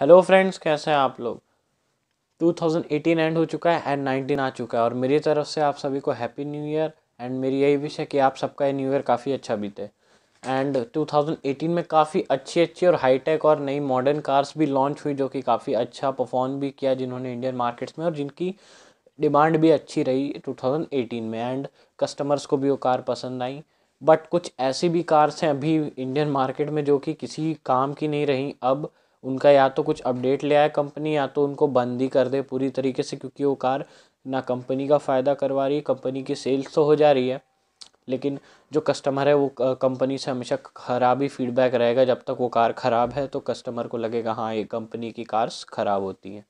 Hello friends कैसे हैं आप लोग? 2018 एंड हो चुका है एंड 19 आ चुका है और मेरी तरफ़ से आप सभी को हैप्पी न्यू ईयर एंड मेरी यही विश है कि आप सबका ये न्यू ईयर काफ़ी अच्छा बीते। एंड 2018 में काफ़ी अच्छी अच्छी और हाईटेक और नई मॉडर्न कार्स भी लॉन्च हुई जो कि काफ़ी अच्छा परफॉर्म भी किया जिन्होंने इंडियन मार्केट्स में और जिनकी डिमांड भी अच्छी रही 2018 में। एंड कस्टमर्स को भी वो कार पसंद आई। बट कुछ ऐसी भी कार्स हैं अभी इंडियन मार्केट में जो कि किसी काम की नहीं रही। अब उनका या तो कुछ अपडेट ले आए कंपनी या तो उनको बंद ही कर दे पूरी तरीके से क्योंकि वो कार ना कंपनी का फ़ायदा करवा रही है, कंपनी की सेल्स तो हो जा रही है। लेकिन जो कस्टमर है वो कंपनी से हमेशा ख़राब ही फीडबैक रहेगा जब तक वो कार ख़राब है तो कस्टमर को लगेगा हाँ ये कंपनी की कार्स ख़राब होती हैं।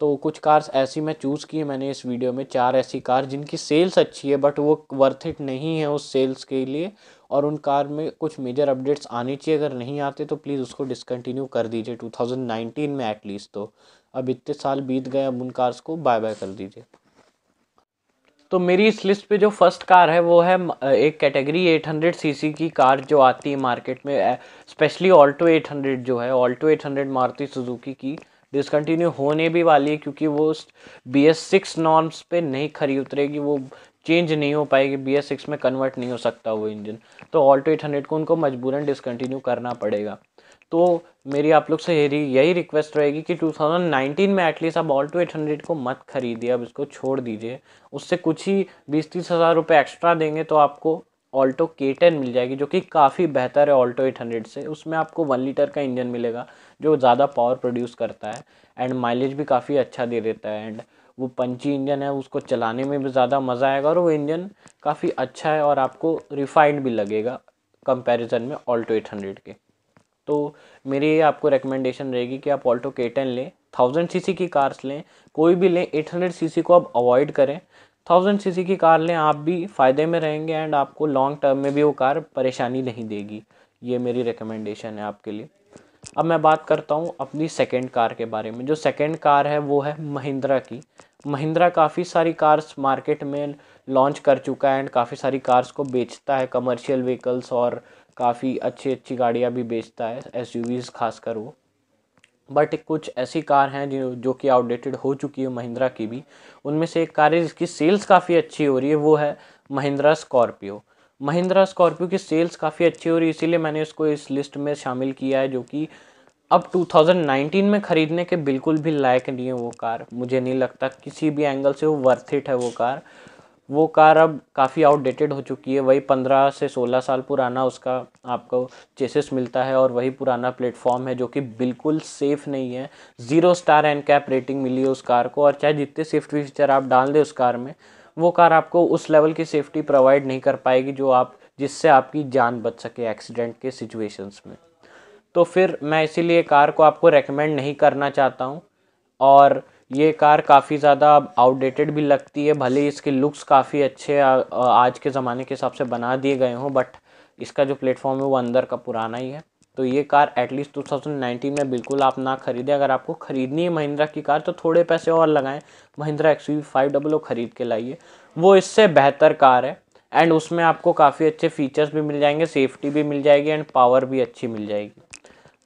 तो कुछ कार्स ऐसी मैं चूज़ की मैंने इस वीडियो में चार ऐसी कार जिनकी सेल्स अच्छी है बट वो वर्थ इट नहीं है उस सेल्स के लिए। और उन कार में कुछ मेजर अपडेट्स आने चाहिए। अगर नहीं आते तो प्लीज़ उसको डिसकंटिन्यू कर दीजिए 2019 में एटलीस्ट तो। अब इतने साल बीत गए, अब उन कार्स को बाय बाय कर दीजिए। तो मेरी इस लिस्ट पे जो फ़र्स्ट कार है, वो है एक कैटेगरी 800 सीसी की कार जो आती है मार्केट में स्पेशली ऑल्टो 800 जो है ऑल्टो 800 मारुति सुजुकी की। डिसकंटिन्यू होने भी वाली है क्योंकि वो बी एस सिक्स नॉर्म्स पे नहीं खरी उतरेगी, वो चेंज नहीं हो पाएगी बी एस सिक्स में कन्वर्ट नहीं हो सकता वो इंजन तो ऑल्टो एट हंड्रेड को उनको मजबूरन डिसकंटिन्यू करना पड़ेगा। तो मेरी आप लोग से यही रिक्वेस्ट रहेगी कि 2019 में एटलीस्ट आप ऑल्टो एट हंड्रेड को मत खरीदिए, अब इसको छोड़ दीजिए। उससे कुछ ही बीस तीस हज़ार रुपये एक्स्ट्रा देंगे तो आपको ऑल्टो के टेन मिल जाएगी, जो कि काफ़ी बेहतर है ऑल्टो एट हंड्रेड से। उसमें आपको वन लीटर का इंजन मिलेगा, जो ज़्यादा पावर प्रोड्यूस करता है एंड माइलेज भी काफ़ी अच्छा दे देता है। एंड वो पंची इंजन है, उसको चलाने में भी ज़्यादा मज़ा आएगा और वो इंजन काफ़ी अच्छा है और आपको रिफाइंड भी लगेगा कंपैरिजन में ऑल्टो एट हंड्रेड के। तो मेरी आपको रिकमेंडेशन रहेगी कि आप ऑल्टो के टेन लें थाउज़ेंड सी की कार्स लें, कोई भी लें एट हंड्रेड को आप अवॉइड करें। थाउज़ेंड सी की कार लें, आप भी फ़ायदे में रहेंगे एंड आपको लॉन्ग टर्म में भी वो कार परेशानी नहीं देगी। ये मेरी रिकमेंडेशन है आपके लिए। अब मैं बात करता हूँ अपनी सेकेंड कार के बारे में। जो सेकेंड कार है, वो है महिंद्रा की। महिंद्रा काफ़ी सारी कार्स मार्केट में लॉन्च कर चुका है एंड काफ़ी सारी कार्स को बेचता है। कमर्शियल व्हीकल्स और काफ़ी अच्छी अच्छी गाड़ियाँ भी बेचता है एस खासकर वो। बट कुछ ऐसी कार हैं जो जो कि आउटडेटेड हो चुकी है महिंद्रा की भी। उनमें से एक कार है जिसकी सेल्स काफ़ी अच्छी हो रही है, वो है महिंद्रा स्कॉर्पियो महिंद्रा स्कॉर्पियो की सेल्स काफ़ी अच्छी हो रही है, इसीलिए मैंने इसको इस लिस्ट में शामिल किया है, जो कि अब 2019 में ख़रीदने के बिल्कुल भी लायक नहीं है वो कार। मुझे नहीं लगता किसी भी एंगल से वो वर्थ इट है वो कार। वो कार अब काफ़ी आउटडेटेड हो चुकी है, वही पंद्रह से सोलह साल पुराना उसका आपको चेसिस मिलता है और वही पुराना प्लेटफॉर्म है, जो कि बिल्कुल सेफ़ नहीं है। Zero star NCAP rating मिली है उस कार को, और चाहे जितने सेफ्टी फीचर आप डाल दें उस कार में वो कार आपको उस लेवल की सेफ्टी प्रोवाइड नहीं कर पाएगी जो आप, जिससे आपकी जान बच सके एक्सीडेंट के सिचुएशंस में। तो फिर मैं इसीलिए कार को आपको रेकमेंड नहीं करना चाहता हूँ। और ये कार काफ़ी ज़्यादा आउटडेटेड भी लगती है, भले ही इसके लुक्स काफ़ी अच्छे आज के ज़माने के हिसाब से बना दिए गए हों बट इसका जो प्लेटफॉर्म है वो अंदर का पुराना ही है। तो ये कार एटलीस्ट 2019 में बिल्कुल आप ना खरीदें। अगर आपको ख़रीदनी है महिंद्रा की कार तो थोड़े पैसे और लगाएँ। Mahindra X U five double O ख़रीद के लाइए। वो इससे बेहतर कार है एंड उसमें आपको काफ़ी अच्छे फीचर्स भी मिल जाएँगे सेफ्टी भी मिल जाएगी एंड पावर भी अच्छी मिल जाएगी।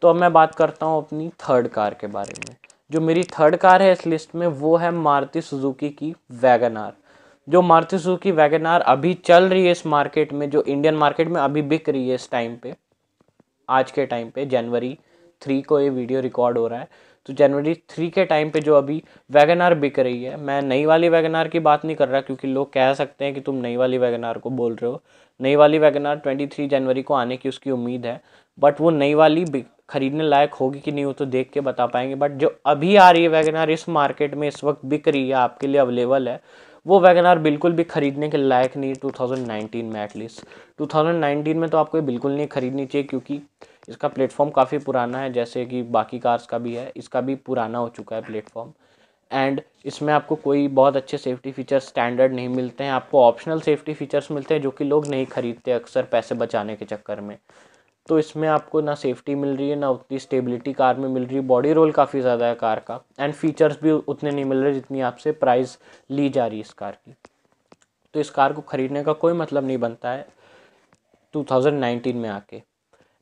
तो अब मैं बात करता हूँ अपनी थर्ड कार के बारे में। जो मेरी थर्ड कार है इस लिस्ट में, वो है मारुति सुजुकी की वैगन आर जो मारुति सुजुकी वैगन आर अभी चल रही है इस मार्केट में, जो इंडियन मार्केट में अभी बिक रही है इस टाइम पे आज के टाइम पे जनवरी थ्री को ये वीडियो रिकॉर्ड हो रहा है। तो जनवरी थ्री के टाइम पे जो अभी वैगन आर बिक रही है, मैं नई वाली वैगन आर की बात नहीं कर रहा, क्योंकि लोग कह सकते हैं कि तुम नई वाली वैगन आर को बोल रहे हो। नई वाली वैगन आर ट्वेंटी थ्री जनवरी को आने की उसकी उम्मीद है बट वो नई वाली खरीदने लायक होगी कि नहीं वो तो देख के बता पाएँगे। बट जो अभी आ रही है वैगनार इस मार्केट में इस वक्त बिक रही है, आपके लिए अवेलेबल है वो वैगनार बिल्कुल भी खरीदने के लायक नहीं 2019 में एटलीस्ट 2019 में तो आपको ये बिल्कुल नहीं खरीदनी चाहिए क्योंकि इसका प्लेटफॉर्म काफ़ी पुराना है, जैसे कि बाकी कार्स का भी है, इसका भी पुराना हो चुका है प्लेटफॉर्म एंड इसमें आपको कोई बहुत अच्छे सेफ्टी फीचर्स स्टैंडर्ड नहीं मिलते हैं। आपको ऑप्शनल सेफ्टी फीचर्स मिलते हैं जो कि लोग नहीं खरीदते अक्सर पैसे बचाने के चक्कर में। तो इसमें आपको ना सेफ्टी मिल रही है, ना उतनी स्टेबिलिटी कार में मिल रही है। बॉडी रोल काफ़ी ज़्यादा है कार का। एंड फीचर्स भी उतने नहीं मिल रहे जितनी आपसे प्राइस ली जा रही है इस कार की। तो इस कार को ख़रीदने का कोई मतलब नहीं बनता है 2019 में आके।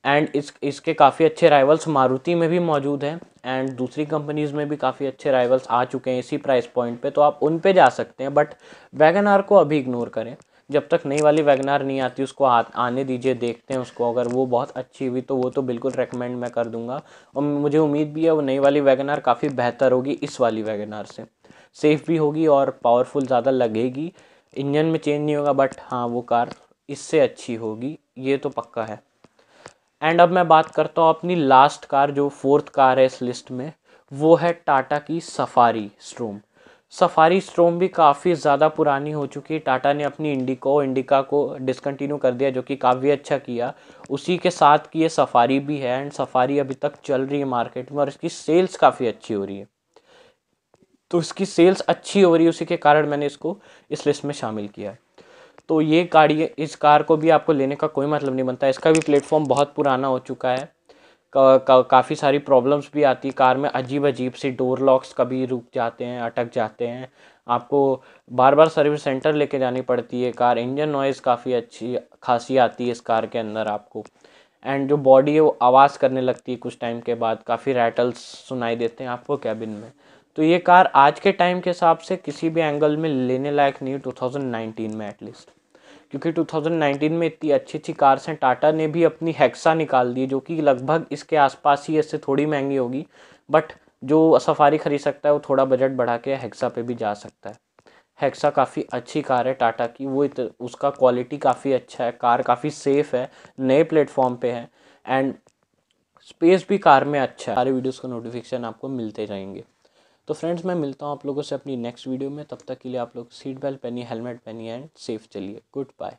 एंड इस, इसके काफ़ी अच्छे राइवल्स मारुति में भी मौजूद हैं। एंड दूसरी कंपनीज़ में भी काफ़ी अच्छे राइवल्स आ चुके हैं इसी प्राइस पॉइंट पे। तो आप उन पे जा सकते हैं बट वैगन आर को अभी इग्नोर करें। जब तक नई वाली वैगनार नहीं आती उसको आ, आने दीजिए देखते हैं उसको। अगर वो बहुत अच्छी हुई तो वो तो बिल्कुल रेकमेंड मैं कर दूँगा। और मुझे उम्मीद भी है वो नई वाली वैगनार काफ़ी बेहतर होगी इस वाली वैगनार से। सेफ़ भी होगी और पावरफुल ज़्यादा लगेगी। इंजन में चेंज नहीं होगा बट हाँ वो कार इससे अच्छी होगी। ये तो पक्का है। एंड अब मैं बात करता हूँ अपनी लास्ट कार जो फोर्थ कार है इस लिस्ट में। वो है टाटा की सफारी स्ट्रोम सफारी स्ट्रोम भी काफ़ी ज़्यादा पुरानी हो चुकी है। टाटा ने अपनी इंडिको, इंडिका को डिसकंटिन्यू कर दिया, जो कि काफ़ी अच्छा किया। उसी के साथ की ये सफारी भी है एंड सफारी अभी तक चल रही है मार्केट में, और इसकी सेल्स काफ़ी अच्छी हो रही है। तो इसकी सेल्स अच्छी हो रही है, उसी के कारण मैंने इसको इस लिस्ट में शामिल किया है। तो ये गाड़ी, इस कार को भी आपको लेने का कोई मतलब नहीं बनता। इसका भी प्लेटफॉर्म बहुत पुराना हो चुका है। का, का, काफ़ी सारी प्रॉब्लम्स भी आती कार में अजीब अजीब सी डोर लॉक्स कभी रुक जाते हैं अटक जाते हैं। आपको बार बार सर्विस सेंटर लेके जानी पड़ती है। कार इंजन नॉइज़ काफ़ी अच्छी खासी आती है इस कार के अंदर आपको। एंड जो बॉडी है वो आवाज़ करने लगती है कुछ टाइम के बाद। काफ़ी रैटल्स सुनाई देते हैं आपको कैबिन में। तो ये कार आज के टाइम के हिसाब से किसी भी एंगल में लेने लायक नहीं है 2019 में एटलीस्ट क्योंकि 2019 में इतनी अच्छी अच्छी कार्स हैं टाटा ने भी अपनी हेक्सा निकाल दी जो कि लगभग इसके आसपास ही इससे थोड़ी महँगी होगी बट जो सफारी खरीद सकता है वो थोड़ा बजट बढ़ा के हेक्सा पे भी जा सकता है। हेक्सा काफ़ी अच्छी कार है टाटा की वो इत, उसका क्वालिटी काफ़ी अच्छा है कार काफ़ी सेफ़ है नए प्लेटफॉर्म पे है एंड स्पेस भी कार में अच्छा है। सारे वीडियोज़ का नोटिफिकेशन आपको मिलते रहेंगे तो फ्रेंड्स मैं मिलता हूँ आप लोगों से अपनी नेक्स्ट वीडियो में। तब तक के लिए आप लोग सीट बेल्ट पहनिए हेलमेट पहनिए एंड सेफ़ चलिए। Good bye